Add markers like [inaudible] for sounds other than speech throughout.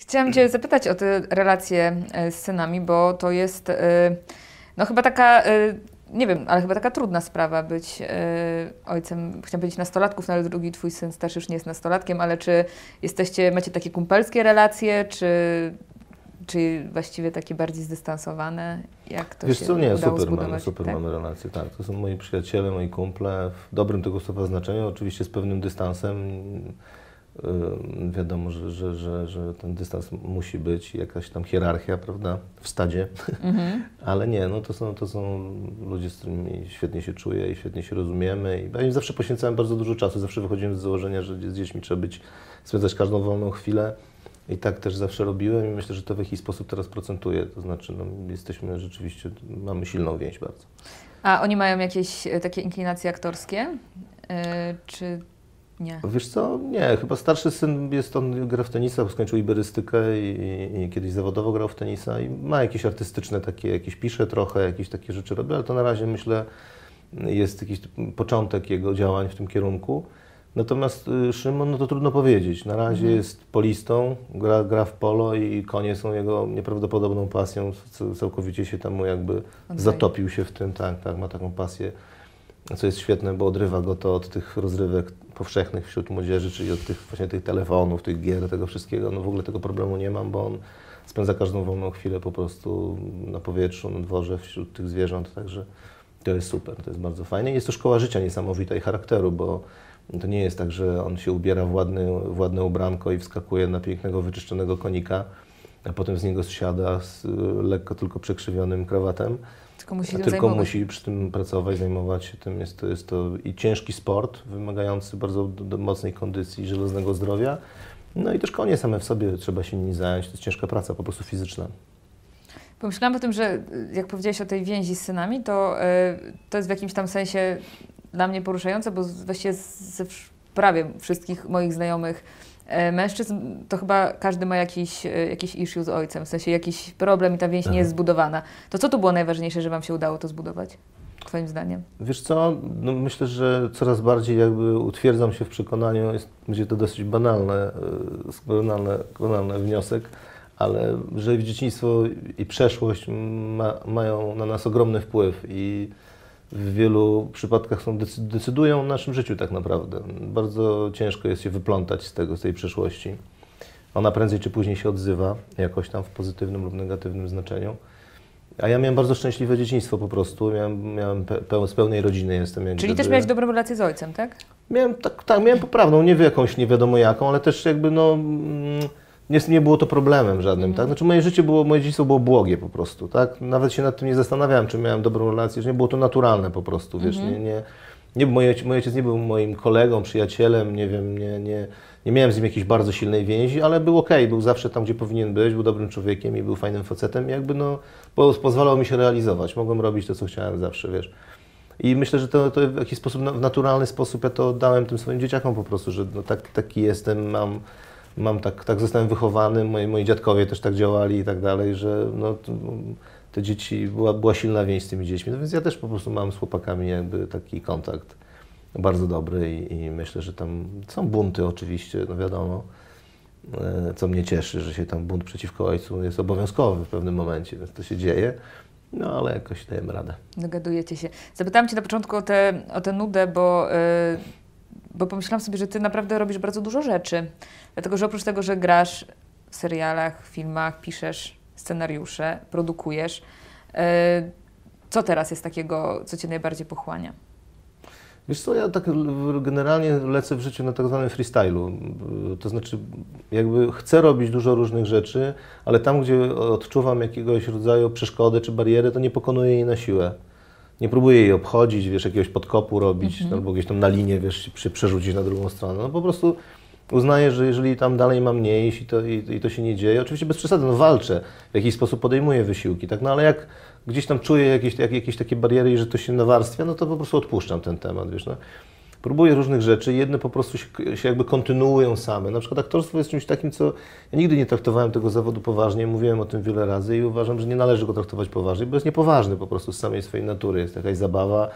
Chciałam Cię zapytać o te relacje e, z synami, bo to jest e, no chyba taka, e, nie wiem, ale chyba taka trudna sprawa być ojcem, chciałam powiedzieć nastolatków, no ale drugi Twój syn starszy już nie jest nastolatkiem, ale czy jesteście, macie takie kumpelskie relacje, czy, czy właściwie takie bardziej zdystansowane? Jak to Wiesz się co, nie, udało super, mamy, super tak? mamy relacje, tak. To są moi przyjaciele, moi kumple, w dobrym tego słowa znaczeniu, oczywiście z pewnym dystansem. Wiadomo, że, że, że, że ten dystans musi być, jakaś tam hierarchia, prawda, w stadzie, Mhm. [laughs] ale nie, no to są, to są ludzie, z którymi świetnie się czuję i świetnie się rozumiemy i ja im zawsze poświęcałem bardzo dużo czasu, zawsze wychodziłem z założenia, że z dziećmi trzeba być, spędzać każdą wolną chwilę i tak też zawsze robiłem i myślę, że to w jakiś sposób teraz procentuje, to znaczy no, jesteśmy rzeczywiście, mamy silną więź bardzo. A oni mają jakieś e, takie inklinacje aktorskie? E, czy nie? Wiesz co, nie, chyba starszy syn jest, on gra w tenisa, skończył iberystykę i, i, kiedyś zawodowo grał w tenisa i ma jakieś artystyczne takie, jakieś pisze trochę, jakieś takie rzeczy robi, ale to na razie myślę jest jakiś początek jego działań w tym kierunku. Natomiast y, Szymon, no to trudno powiedzieć. Na razie Mhm. jest polistą, gra, gra w polo i konie są jego nieprawdopodobną pasją. Całkowicie się temu jakby Oddaje. zatopił się w tym, tak, tak, ma taką pasję. Co jest świetne, bo odrywa go to od tych rozrywek powszechnych wśród młodzieży, czyli od tych właśnie tych telefonów, tych gier, tego wszystkiego. No w ogóle tego problemu nie mam, bo on spędza każdą wolną chwilę po prostu na powietrzu, na dworze, wśród tych zwierząt, także to jest super, to jest bardzo fajne. I Jest to szkoła życia niesamowita i charakteru, bo to nie jest tak, że on się ubiera w ładne, w ładne ubranko i wskakuje na pięknego, wyczyszczonego konika, a potem z niego zsiada z y, lekko tylko przekrzywionym krawatem. Tylko musi A tylko musi przy tym pracować, zajmować się tym. Jest to, jest to i ciężki sport, wymagający bardzo d- d- mocnej kondycji i żelaznego zdrowia. No i też konie same w sobie trzeba się nimi zająć. To jest ciężka praca, po prostu fizyczna. Pomyślałam o tym, że y, jak powiedziałeś o tej więzi z synami, to, y, to jest w jakimś tam sensie dla mnie poruszające, bo właściwie ze prawie wszystkich moich znajomych mężczyzn, to chyba każdy ma jakiś, e, jakiś issue z ojcem, w sensie jakiś problem i ta więź nie jest zbudowana. To co tu było najważniejsze, że Wam się udało to zbudować, Twoim zdaniem? Wiesz co, no myślę, że coraz bardziej jakby utwierdzam się w przekonaniu, jest, będzie to dosyć banalne, y, banalne, banalny wniosek, ale że dzieciństwo i przeszłość ma, mają na nas ogromny wpływ i w wielu przypadkach są, decy- decydują o naszym życiu tak naprawdę. Bardzo ciężko jest się wyplątać z tego, z tej przeszłości. Ona prędzej czy później się odzywa, jakoś tam w pozytywnym lub negatywnym znaczeniu. A ja miałem bardzo szczęśliwe dzieciństwo po prostu. Miałem, miałem pe, z pełnej rodziny jestem. Czyli gdyby. też miałeś dobrą relację z ojcem, tak? Miałem, tak, tak, miałem poprawną, nie wiem jakąś nie wiadomo jaką, ale też jakby no, mm, nie, nie było to problemem żadnym, tak? Znaczy moje życie było, moje dzieciństwo było błogie po prostu, tak? Nawet się nad tym nie zastanawiałem, czy miałem dobrą relację, że nie było to naturalne po prostu, wiesz, nie, nie, nie, mój, ojciec, mój ojciec nie był moim kolegą, przyjacielem, nie wiem, nie, nie, nie miałem z nim jakiejś bardzo silnej więzi, ale był okej, był zawsze tam, gdzie powinien być, był dobrym człowiekiem i był fajnym facetem i jakby no, po, pozwalał mi się realizować, mogłem robić to, co chciałem zawsze, wiesz. I myślę, że to, to w jakiś sposób, w naturalny sposób ja to dałem tym swoim dzieciakom po prostu, że no tak, taki jestem, mam, mam tak, tak zostałem wychowany, moi, moi dziadkowie też tak działali i tak dalej, że no, te dzieci, była, była silna więź z tymi dziećmi, no więc ja też po prostu mam z chłopakami jakby taki kontakt bardzo dobry i, i myślę, że tam są bunty oczywiście, no wiadomo, e, co mnie cieszy, że się tam bunt przeciwko ojcu jest obowiązkowy w pewnym momencie, więc to się dzieje, no ale jakoś dajemy radę. Dogadujecie się. Zapytałam Cię na początku o tę o tę nudę, bo, y, bo pomyślałam sobie, że Ty naprawdę robisz bardzo dużo rzeczy. Dlatego, że oprócz tego, że grasz w serialach, filmach, piszesz scenariusze, produkujesz, y, co teraz jest takiego, co Cię najbardziej pochłania? Wiesz co, ja tak generalnie lecę w życiu na tak zwanym freestylu. To znaczy, jakby chcę robić dużo różnych rzeczy, ale tam, gdzie odczuwam jakiegoś rodzaju przeszkody czy bariery, to nie pokonuję jej na siłę. Nie próbuję jej obchodzić, wiesz, jakiegoś podkopu robić, albo gdzieś tam na linię, wiesz, przy, przerzucić na drugą stronę. No po prostu uznaję, że jeżeli tam dalej mam nie iść i to, i, i to się nie dzieje, oczywiście bez przesady, no walczę, w jakiś sposób podejmuję wysiłki, tak, no ale jak gdzieś tam czuję jakieś, jak, jakieś takie bariery i że to się nawarstwia, no to po prostu odpuszczam ten temat, wiesz, no. Próbuję różnych rzeczy, jedne po prostu się, się jakby kontynuują same. Na przykład aktorstwo jest czymś takim, co ja nigdy nie traktowałem tego zawodu poważnie, mówiłem o tym wiele razy i uważam, że nie należy go traktować poważnie, bo jest niepoważny po prostu z samej swojej natury. Jest jakaś zabawa,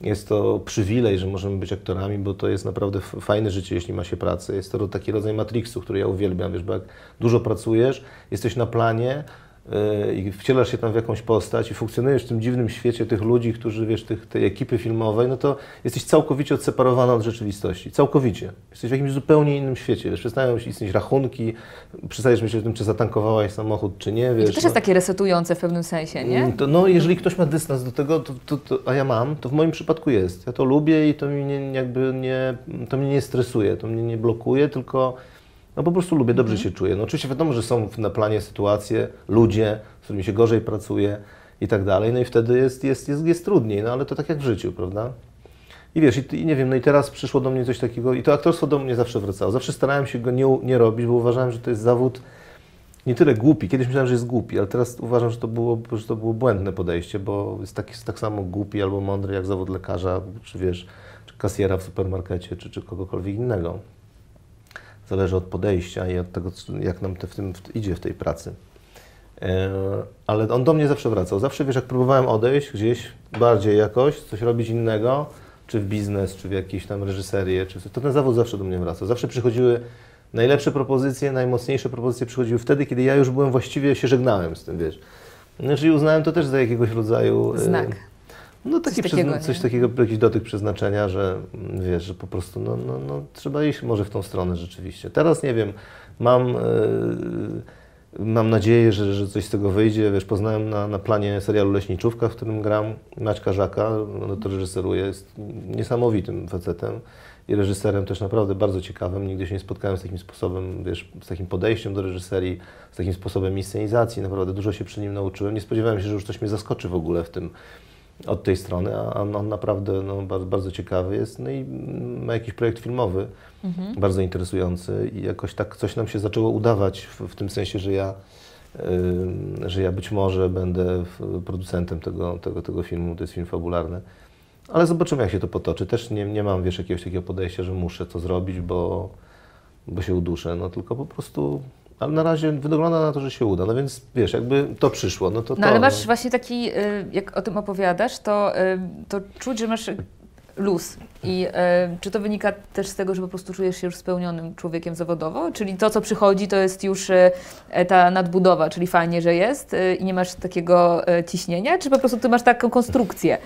jest to przywilej, że możemy być aktorami, bo to jest naprawdę fajne życie, jeśli ma się pracę. Jest to taki rodzaj matrixu, który ja uwielbiam, wiesz, bo jak dużo pracujesz, jesteś na planie, i wcielasz się tam w jakąś postać i funkcjonujesz w tym dziwnym świecie tych ludzi, którzy, wiesz, tych, tej ekipy filmowej, no to jesteś całkowicie odseparowana od rzeczywistości. Całkowicie. Jesteś w jakimś zupełnie innym świecie. Wiesz, przestają istnieć rachunki, przestajesz myśleć o tym, czy zatankowałeś samochód, czy nie, I wiesz. to też no. jest takie resetujące w pewnym sensie, nie? Mm, To, no, jeżeli ktoś ma dystans do tego, to, to, to, a ja mam, to w moim przypadku jest. Ja to lubię i to mnie nie, jakby nie, to mnie nie stresuje, to mnie nie blokuje, tylko no po prostu lubię, dobrze się czuję. No oczywiście wiadomo, że są na planie sytuacje, ludzie, z którymi się gorzej pracuje i tak dalej, no i wtedy jest, jest, jest, jest trudniej, no ale to tak jak w życiu, prawda? I wiesz, i, i nie wiem, no i teraz przyszło do mnie coś takiego, i to aktorstwo do mnie zawsze wracało. Zawsze starałem się go nie, nie robić, bo uważałem, że to jest zawód nie tyle głupi. Kiedyś myślałem, że jest głupi, ale teraz uważam, że to było, że to było błędne podejście, bo jest tak, jest tak samo głupi albo mądry jak zawód lekarza, czy wiesz, czy kasjera w supermarkecie, czy, czy kogokolwiek innego. Zależy od podejścia i od tego, jak nam te, w tym idzie w tej pracy. E, ale on do mnie zawsze wracał. Zawsze, wiesz, jak próbowałem odejść gdzieś bardziej jakoś, coś robić innego, czy w biznes, czy w jakieś tam reżyserię, czy coś, to ten zawód zawsze do mnie wracał. Zawsze przychodziły najlepsze propozycje, najmocniejsze propozycje przychodziły wtedy, kiedy ja już byłem właściwie, się żegnałem z tym, wiesz. No, czyli uznałem to też za jakiegoś rodzaju... e, Znak. No taki Coś takiego, coś takiego, jakiś dotyk przeznaczenia, że wiesz, że po prostu no, no, no, trzeba iść może w tą stronę rzeczywiście. Teraz nie wiem, mam, yy, mam nadzieję, że, że coś z tego wyjdzie. Wiesz, poznałem na, na planie serialu Leśniczówka, w którym gram Maćka Żaka, no, to reżyseruje, jest niesamowitym facetem i reżyserem też naprawdę bardzo ciekawym. Nigdy się nie spotkałem z takim sposobem, wiesz, z takim podejściem do reżyserii, z takim sposobem inscenizacji. Naprawdę dużo się przy nim nauczyłem. Nie spodziewałem się, że już coś mnie zaskoczy w ogóle w tym od tej strony, a a on naprawdę no, bardzo, bardzo ciekawy jest. No i ma jakiś projekt filmowy bardzo interesujący i jakoś tak coś nam się zaczęło udawać w, w tym sensie, że ja, y, że ja być może będę producentem tego, tego, tego filmu, to jest film fabularny. Ale zobaczymy, jak się to potoczy. Też nie, nie mam, wiesz, jakiegoś takiego podejścia, że muszę to zrobić, bo, bo się uduszę, no tylko po prostu... Ale na razie wygląda na to, że się uda. No więc wiesz, jakby to przyszło, no to No to. ale masz właśnie taki, y, jak o tym opowiadasz, to, y, to czuć, że masz luz. I y, czy to wynika też z tego, że po prostu czujesz się już spełnionym człowiekiem zawodowo? Czyli to, co przychodzi, to jest już y, ta nadbudowa, czyli fajnie, że jest i nie masz takiego ciśnienia? Czy po prostu ty masz taką konstrukcję,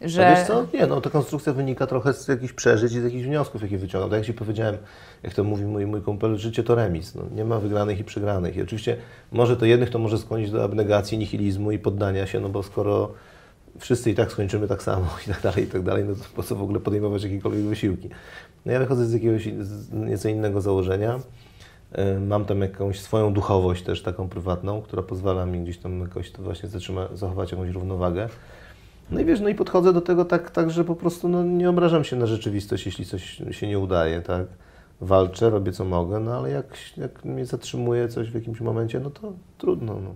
że... Wiesz co? Nie, no ta konstrukcja wynika trochę z jakichś przeżyć i z jakichś wniosków, jakie wyciągam. Tak jak Ci powiedziałem, jak to mówi mój, mój kumpel, życie to remis. No, nie ma wygranych i przegranych. I oczywiście może to jednych to może skłonić do abnegacji, nihilizmu i poddania się, no bo skoro wszyscy i tak skończymy tak samo [laughs] i tak dalej, i tak dalej, no to po co w ogóle podejmować jakiekolwiek wysiłki? No ja wychodzę z jakiegoś z nieco innego założenia. Mam tam jakąś swoją duchowość też taką prywatną, która pozwala mi gdzieś tam jakoś to właśnie zatrzyma, zachować jakąś równowagę. No i wiesz, no i podchodzę do tego tak, tak że po prostu no, nie obrażam się na rzeczywistość, jeśli coś się nie udaje, tak? Walczę, robię co mogę, no ale jak, jak mnie zatrzymuje coś w jakimś momencie, no to trudno. No.